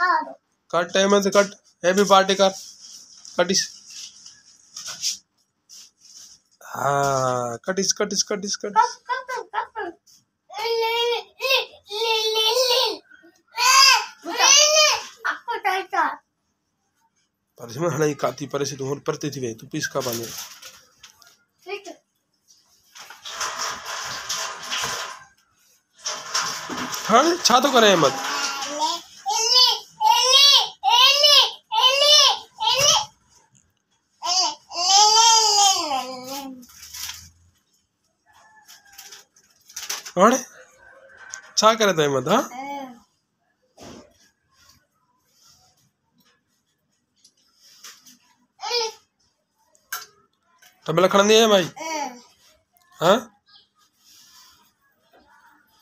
Cut time से cut. Happy party कर। कटिस हाँ कटिस कटिस कटिस कटिस कप कप कप कप ले ले ले ले ले ले ले आपको टाइटा पर इसमें हना ही काती पर से तुम परते थी वे, तू पीस का बने। हाँ छा तो करे मत। हाणे छा करे तो मत हाँ डबल खड़ंदी है भाई हाँ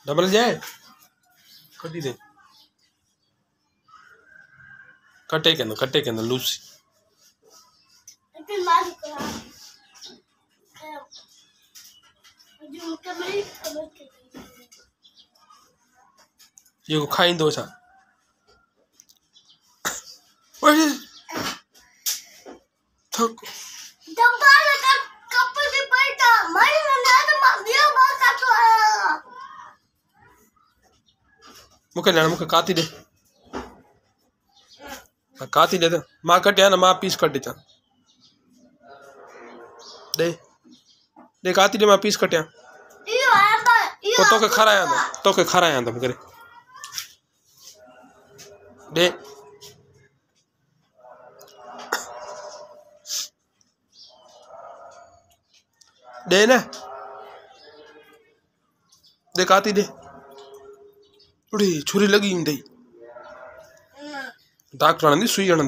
डबल जाए कटी दे कटे के अंदर कटे के लूसी ये को खाईंदो छा ओए थक मूंखे ॼाण मूंखे काती ॾे हा, काती त माँ कटिया न माँ पीस कटे ॾे ॾे काती ॾे माँ पीस कटियाँ। पोइ तोखे खारायां थो तोखे खारायां थो करे। ॾे ॾे न। ॾे काती ॾे उड़ी छुरी लॻी ईंदई डॉक्टर हणंदी सुई हणंदी